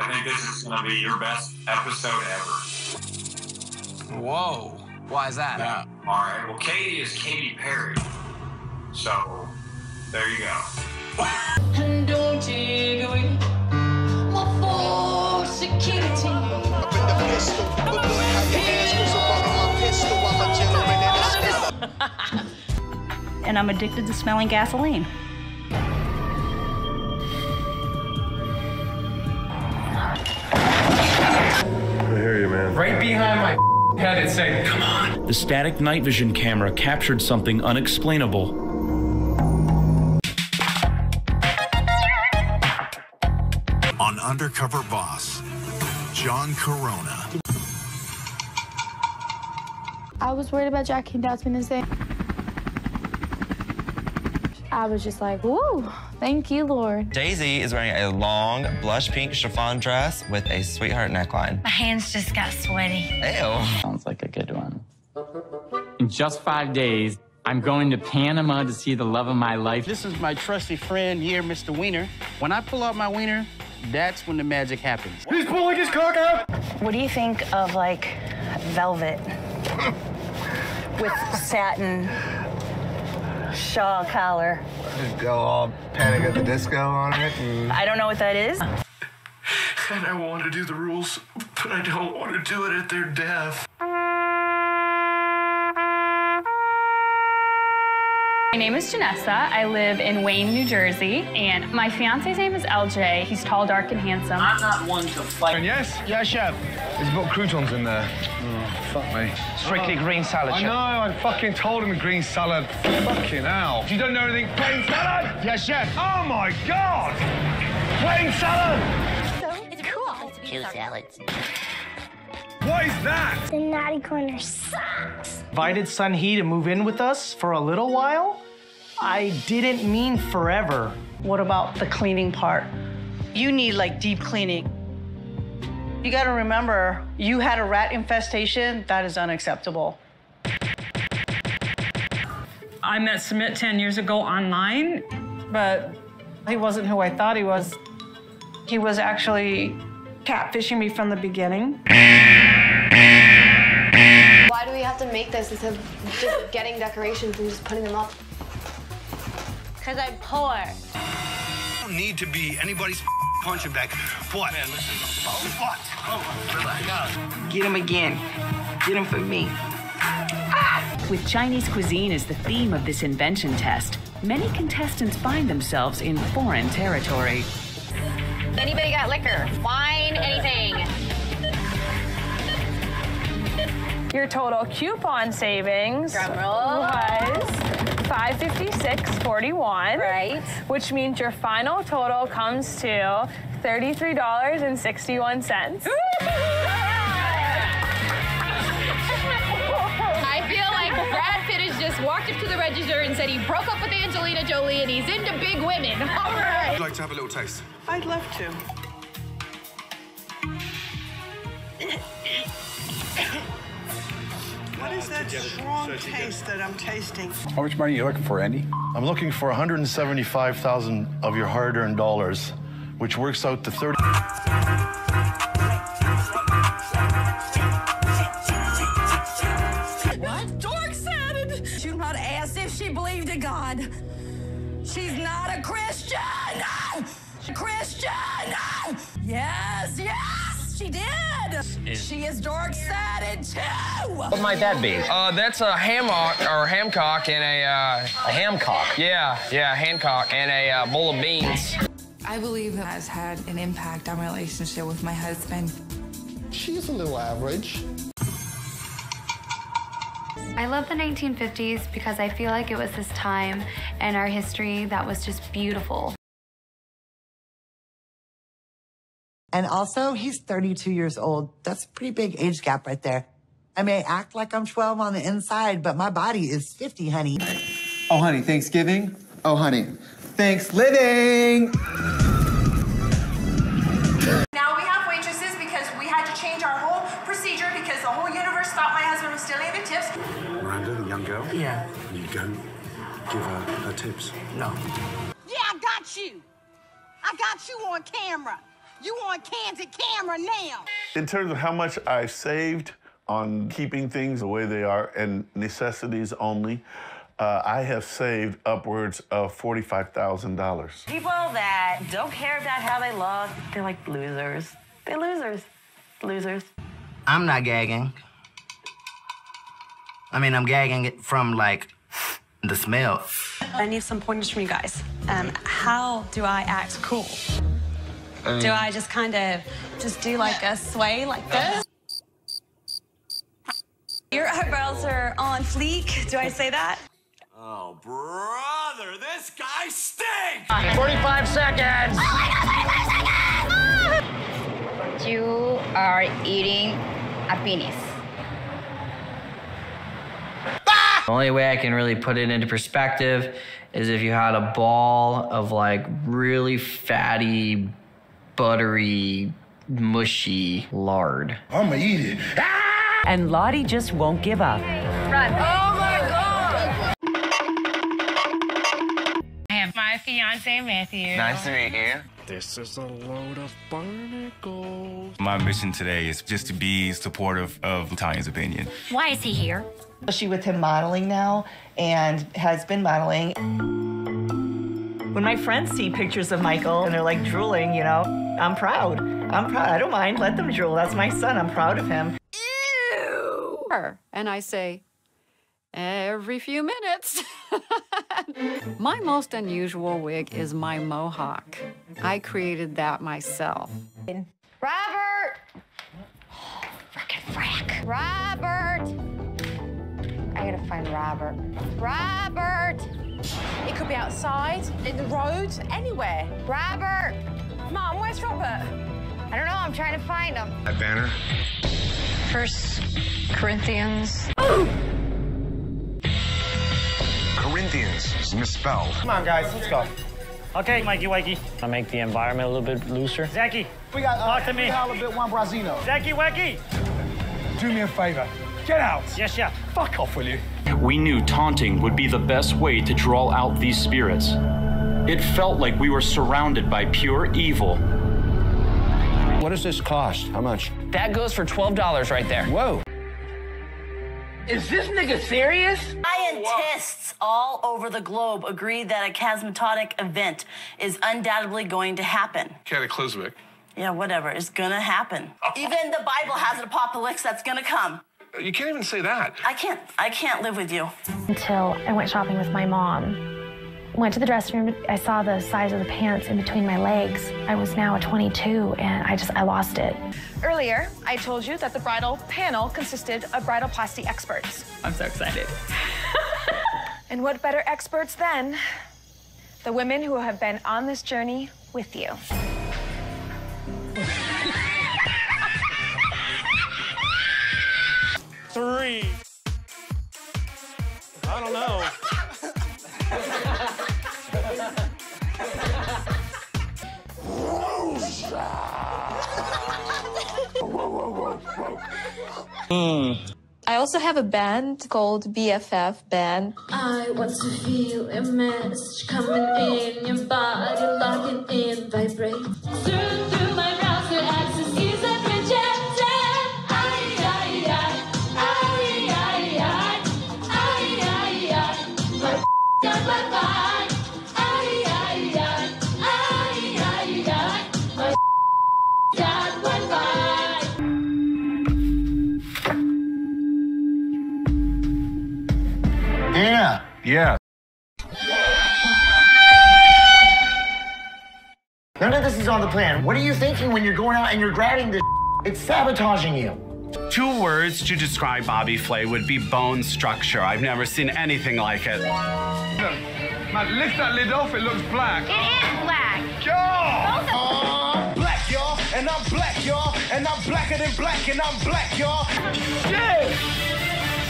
I think this is going to be your best episode ever. Whoa. Why is that? Yeah. All right. Well, Katie is Katy Perry. So, there you go. And don't take away my full security. Up in the pistol. But boy, how your hands was up under my pistol. I'm a gentleman and a scholar. and I'm addicted to smelling gasoline. Head, it said, come on. The static night vision camera captured something unexplainable. On Undercover Boss, John Corona. I was worried about Jack came down to Wednesday. I was just like, woo, thank you, Lord. Daisy is wearing a long blush pink chiffon dress with a sweetheart neckline. My hands just got sweaty. Ew. Sounds like a good one. In just five days, I'm going to Panama to see the love of my life. This is my trusty friend here, Mr. Wiener. When I pull out my wiener, that's when the magic happens. He's pulling his cock out! What do you think of like velvet with satin shawl collar? Go all Panic at the Disco on it. And... I don't know what that is. And I want to do the rules, but I don't want to do it at their death. My name is Janessa. I live in Wayne, New Jersey, and my fiance's name is LJ. He's tall, dark, and handsome. I'm not one to fight. And yes? yes, chef. There's about croutons in there. Oh, fuck me. Strictly oh. green salad, I know, I fucking told him green salad. fucking hell. You don't know anything. Plain salad? Yes, chef. Oh my god! Plain salad! So it's cool. Two salads. What is that? The naughty corner sucks. Invited Sun He to move in with us for a little while. I didn't mean forever. What about the cleaning part? You need like deep cleaning. You gotta remember, you had a rat infestation. That is unacceptable. I met Submit 10 years ago online, but he wasn't who I thought he was. He was actually catfishing me from the beginning. Why do we have to make this instead of just getting decorations and just putting them up? Because I'm poor. You don't need to be anybody's punching bag. What? Man, listen. Oh, what? Oh, relax. Get him again. Get him for me. Ah! With Chinese cuisine as the theme of this invention test, many contestants find themselves in foreign territory. Anybody got liquor? Wine? Anything? Your total coupon savings Drumroll. was 556.41. Right. Which means your final total comes to $33.61. I feel like Brad Pitt has just walked up to the register and said he broke up with Angelina Jolie and he's into big women. All right. Would you like to have a little taste? I'd love to. What is that strong taste that I'm tasting? How much money are you looking for, Andy? I'm looking for 175,000 of your hard-earned dollars, which works out to 30. Did. She is dork sided too. What might that be? Uh, that's a hammock or hamcock and a. Uh, a hamcock? Yeah, yeah, Hancock and a uh, bowl of beans. I believe that has had an impact on my relationship with my husband. She's a little average. I love the 1950s because I feel like it was this time in our history that was just beautiful. And also, he's 32 years old. That's a pretty big age gap right there. I may act like I'm 12 on the inside, but my body is 50, honey. Oh, honey, Thanksgiving? Oh, honey, thanks living! Now we have waitresses because we had to change our whole procedure because the whole universe thought my husband was stealing the tips. Miranda, the young girl? Yeah. You don't give her her tips? No. Yeah, I got you. I got you on camera. You on candid camera now. In terms of how much I've saved on keeping things the way they are and necessities only, uh, I have saved upwards of $45,000. People that don't care about how they look, they're like losers. They're losers. Losers. I'm not gagging. I mean, I'm gagging it from like the smell. I need some pointers from you guys. Um, how do I act cool? Um, Do I just kind of just do like a sway like this? Your eyebrows are on fleek. Do I say that? Oh, brother, this guy stinks! 45 seconds. Oh my god, 45 seconds! You are eating a penis. The only way I can really put it into perspective is if you had a ball of like really fatty, buttery, mushy lard. I'ma eat it. And Lottie just won't give up. Run. Oh my god! I have my fiance Matthew. Nice to meet you. This is a load of barnacles. My mission today is just to be supportive of Tanya's opinion. Why is he here? She with him modeling now and has been modeling. When my friends see pictures of Michael and they're like drooling, you know, I'm proud. I'm proud. I don't mind. Let them drool. That's my son. I'm proud of him. her. And I say, every few minutes. my most unusual wig is my mohawk. I created that myself. Robert! Oh, frickin' frack. Robert! I gotta find Robert. Robert! It could be outside, in the road, anywhere. Robert! Mom, where's Robert? I don't know, I'm trying to find him. That banner. First Corinthians. Corinthians is misspelled. Come on, guys, let's go. Okay, Mikey Wakey. I make the environment a little bit looser. Zachy, We got uh, talk to me. a bit one branzino. Zachy Wacky. Do me a favor. Get out. Yes, yeah. Fuck off, will you? We knew taunting would be the best way to draw out these spirits. It felt like we were surrounded by pure evil. What does this cost? How much? That goes for $12 right there. Whoa. Is this nigga serious? Scientists all over the globe agree that a chasmatonic event is undoubtedly going to happen. Cataclysmic. Yeah, whatever. It's gonna happen. Even the Bible has an apocalypse that's gonna come. You can't even say that. I can't. I can't live with you. Until I went shopping with my mom. Went to the dressing room. I saw the size of the pants in between my legs. I was now a 22, and I just I lost it. Earlier, I told you that the bridal panel consisted of Bridalplasty experts. I'm so excited. And what better experts than the women who have been on this journey with you? Mm. I also have a band called BFF Band. I want to feel a message coming in your body, locking in, vibrate. Is on the plan. What are you thinking when you're going out and you're grabbing this? It's sabotaging you. Two words to describe Bobby Flay would be bone structure. I've never seen anything like it. Man, lift that lid off, it looks black. It is black. God! Uh, I'm black, y'all, and I'm black, y'all, and I'm blacker than black, and I'm black, y'all. Shit!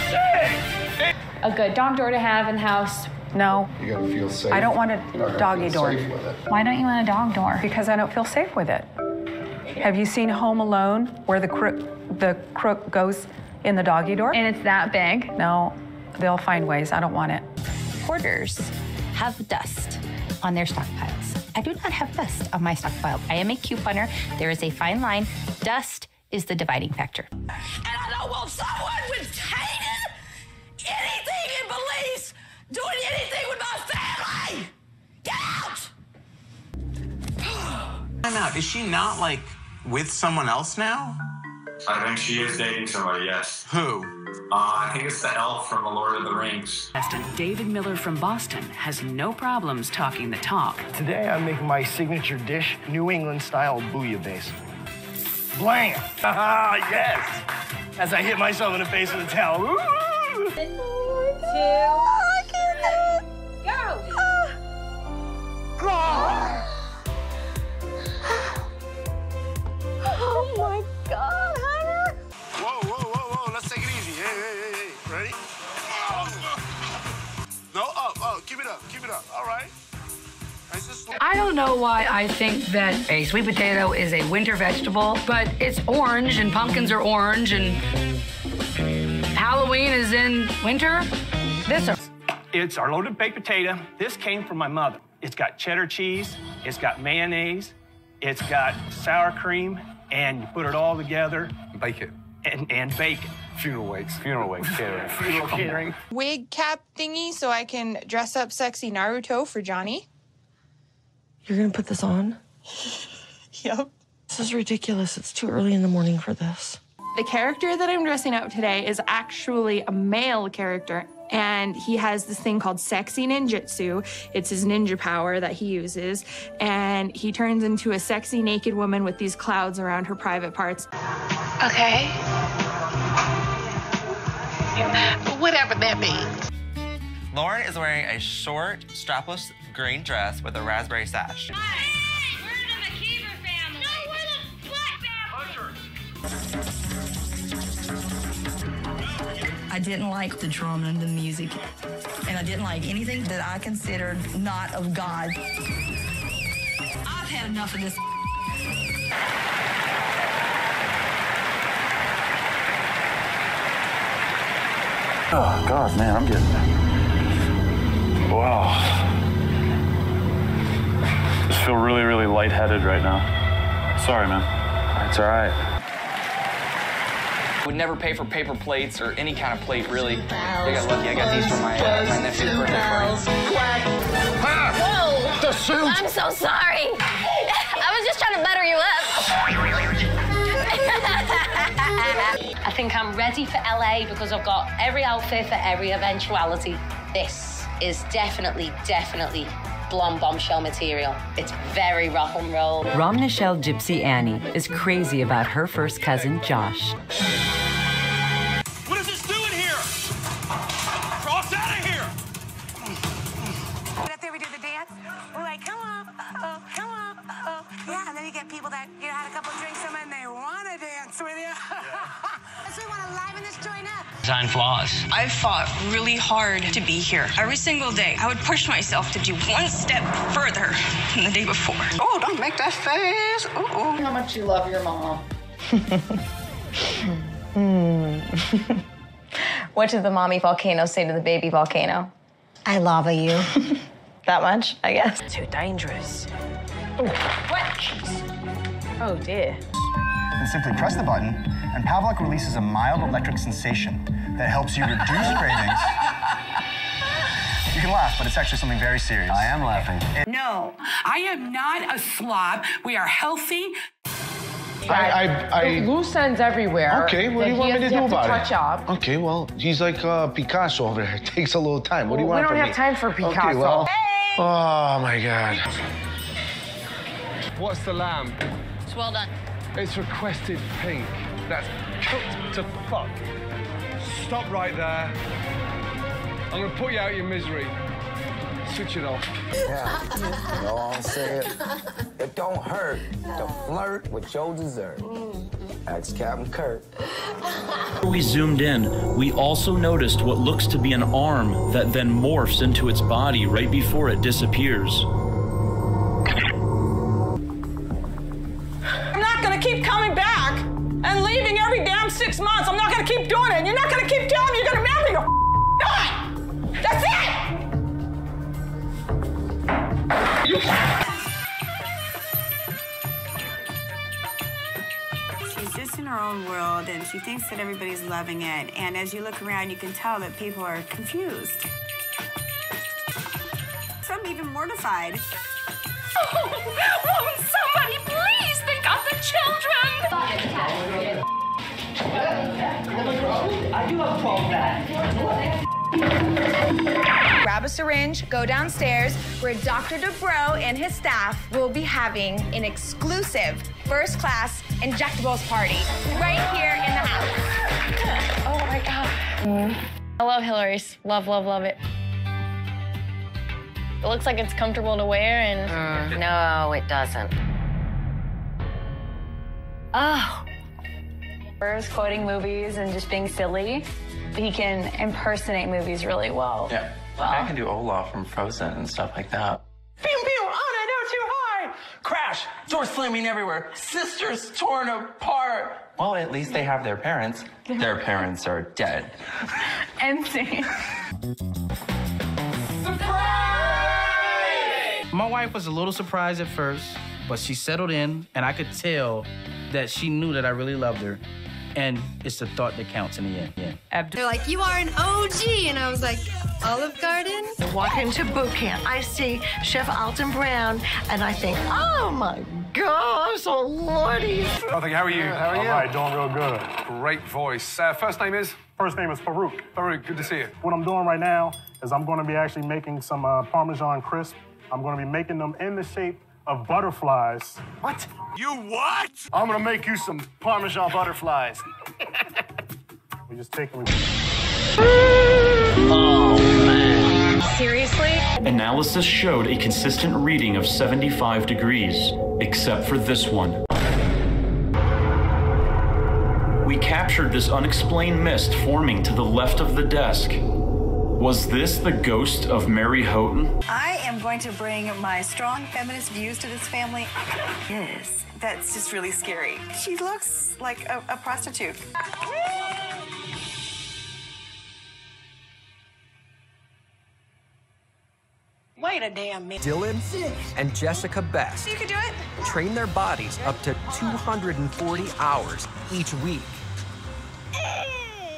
Shit! A good dog door to have in the house. No. You gotta feel safe. I don't want a You're not gonna doggy door. with it. Why don't you want a dog door? Because I don't feel safe with it. Have you seen Home Alone where the crook the crook goes in the doggy door? And it's that big? No, they'll find ways. I don't want it. Hoarders have dust on their stockpiles. I do not have dust on my stockpile. I am a couponer. There is a fine line. Dust is the dividing factor. And I don't want someone with Time out. Is she not like with someone else now? I think she is dating somebody, yes. Who? Uh, I think it's the elf from The Lord of the Rings. David Miller from Boston has no problems talking the talk. Today I'm making my signature dish, New England style bouillabaisse. Blam! Haha, yes! As I hit myself in the face with a towel. Woo! Oh don't know why I think that a sweet potato is a winter vegetable, but it's orange and pumpkins are orange and Halloween is in winter. This It's our loaded baked potato. This came from my mother. It's got cheddar cheese, it's got mayonnaise, it's got sour cream, and you put it all together. Bake it. And, and bake it. Funeral wakes. Funeral wakes. Catering. Funeral catering. Wig cap thingy so I can dress up sexy Naruto for Johnny. You're gonna put this on? Yep. This is ridiculous. It's too early in the morning for this. The character that I'm dressing up today is actually a male character, and he has this thing called sexy ninjutsu. It's his ninja power that he uses, and he turns into a sexy naked woman with these clouds around her private parts. Okay. Whatever that means. Lauren is wearing a short, strapless green dress with a raspberry sash. I didn't like the drum and the music, and I didn't like anything that I considered not of God. I've had enough of this. Oh, God, man, I'm getting. Wow. Just feel really, really lightheaded right now. Sorry, man. It's all right. Would never pay for paper plates or any kind of plate, really. I got lucky. I got these for my, uh, my nephew's birthday party. Whoa! The suit! I'm so sorry. I was just trying to butter you up. I think I'm ready for LA because I've got every outfit for every eventuality. This is definitely, definitely blonde bombshell material. It's very rock and roll. Romanichal Gypsy Annie is crazy about her first cousin, Josh. What is this doing here? Cross out of here! Right there, we do the dance. We're like, come on, oh, come on, oh. Yeah, and then you get people that you know, had a couple drinks with and they want to dance with you. so we want to liven this joint up. Design flaws. I fought really hard to be here. Every single day, I would push myself to do one step further than the day before. Oh, don't make that face. Oh, How much you love your mom. Hmm. what did the mommy volcano say to the baby volcano? I lava you. that much, I guess. Too dangerous. What? Oh dear. Then simply press the button, and Pavlok releases a mild electric sensation that helps you reduce cravings. You can laugh, but it's actually something very serious. I am laughing. No, I am not a slob. We are healthy. I, I, I, Loose ends everywhere. Okay, what do you want me has- to you do have about touch it? up. Okay, well, he's like uh, Picasso over there. It takes a little time. What do you Well, want we don't from have me? time for Picasso. Okay, Picasso. well. Oh my God. What's the lamb? It's well done. It's requested pink. That's cooked to fuck. Stop right there. I'm gonna put you out of your misery. Switch it off. Yeah, you know what I'm saying? It don't hurt to flirt with your dessert. Ask Captain Kirk. When we zoomed in, we also noticed what looks to be an arm that then morphs into its body right before it disappears. She's just in her own world and she thinks that everybody's loving it. And as you look around, you can tell that people are confused. Some even mortified. Oh, won't somebody please think of the children? I do have problems. Grab a syringe, go downstairs, where Dr. Dubrow and his staff will be having an exclusive first class injectables party right here in the house. Oh my god. I love Hillary's. Love, love, love it. It looks like it's comfortable to wear and. Mm. no, it doesn't. Oh. Burr's quoting movies and just being silly. He can impersonate movies really well. Yeah. I can do Olaf from Frozen and stuff like that. Pew pew! Oh no, no, too high! Crash! Doors slamming everywhere. Sisters torn apart. Well, at least they have their parents. Their parents are dead. Empty. Surprise! My wife was a little surprised at first, but she settled in, and I could tell that she knew that I really loved her. And it's the thought that counts in the end. Yeah. They're like, you are an OG. And I was like, Olive Garden? I walk into boot camp, I see Chef Alton Brown, and I think, oh my gosh, oh lordy. I think, how are you? how are you? All right, doing real good. Great voice. Uh, first name is? First name is Farouk. Farouk, good to see you. What I'm doing right now is I'm going to be actually making some uh, Parmesan crisp. I'm going to be making them in the shape of butterflies. What? You what? I'm gonna make you some Parmesan butterflies. We just take them. Oh, man. Seriously? Analysis showed a consistent reading of 75 degrees, except for this one. We captured this unexplained mist forming to the left of the desk. Was this the ghost of Mary Houghton? I am going to bring my strong feminist views to this family. Yes, that's just really scary. She looks like a, a prostitute. Wait a damn minute. Dylan and Jessica Best You could do it. train their bodies up to 240 hours each week.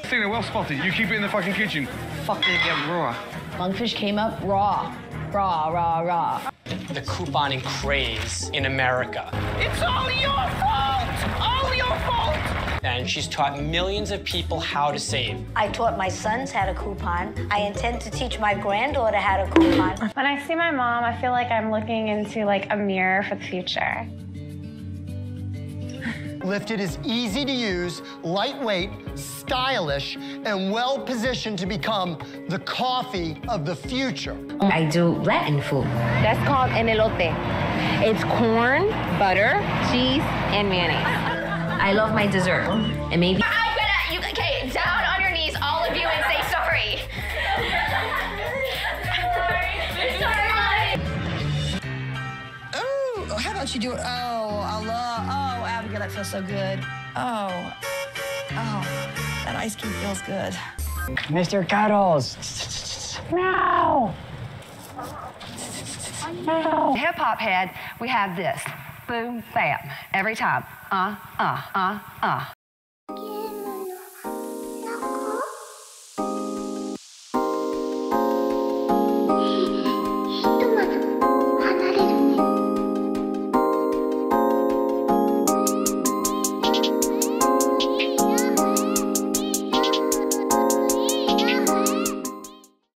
Tina, well spotted. You keep it in the fucking kitchen. Fucking get raw. Lungfish came up raw. Raw, raw, raw. The couponing craze in America. It's all your fault! All your fault! And she's taught millions of people how to save. I taught my sons how to coupon. I intend to teach my granddaughter how to coupon. When I see my mom, I feel like I'm looking into like a mirror for the future. Lifted is easy to use, lightweight, stylish, and well positioned to become the coffee of the future. I do Latin food. That's called an elote. It's corn, butter, cheese, and mayonnaise. I love my dessert. And maybe. I'm gonna, you, okay, down on your knees, all of you, and say sorry. sorry. sorry. Oh, how about you do it? Oh, feels so good. Oh, oh, that ice cream feels good. Mr. Cuddles. No! No. Hip hop head, we have this. Boom, bam, every time. Uh, uh, uh, uh.